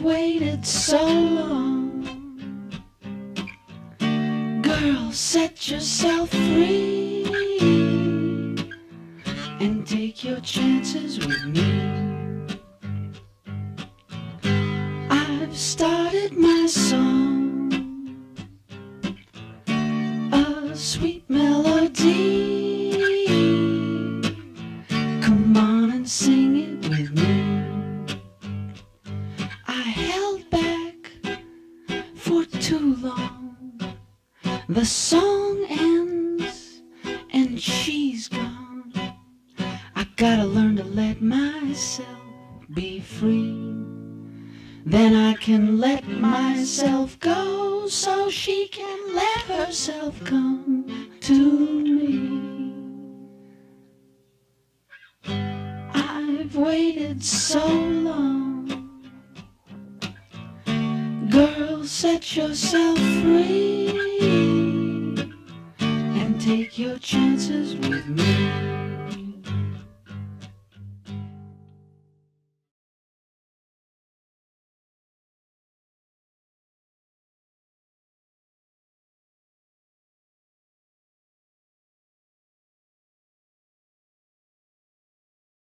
Waited so long. Girl, set yourself free and take your chances with me. I've started my song, a sweet melody. Come on and sing long. The song ends and she's gone. I gotta learn to let myself be free. Then I can let myself go so she can let herself come to me. I've waited so long. Girl, set yourself free and take your chances with me.